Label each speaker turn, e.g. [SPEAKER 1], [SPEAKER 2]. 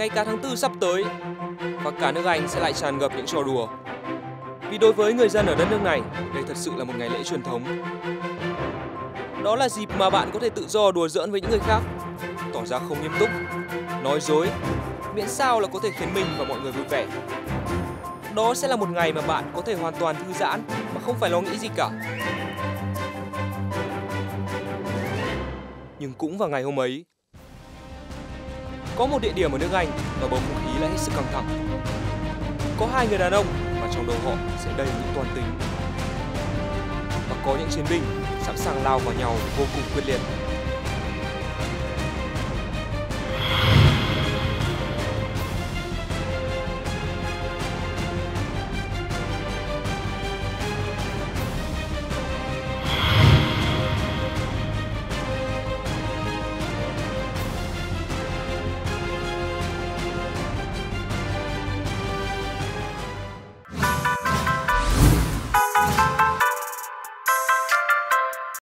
[SPEAKER 1] ngay cả tháng tư sắp tới và cả nước Anh sẽ lại tràn ngập những trò đùa. Vì đối với người dân ở đất nước này, đây thật sự là một ngày lễ truyền thống. Đó là dịp mà bạn có thể tự do đùa giỡn với những người khác, tỏ ra không nghiêm túc, nói dối, miễn sao là có thể khiến mình và mọi người vui vẻ. Đó sẽ là một ngày mà bạn có thể hoàn toàn thư giãn mà không phải lo nghĩ gì cả. Nhưng cũng vào ngày hôm ấy, có một địa điểm ở nước Anh và bầu không khí lại hết sức căng thẳng. Có hai người đàn ông mà trong đầu họ sẽ đầy những toàn tính. Và có những chiến binh sẵn sàng lao vào nhau vô cùng quyết liệt.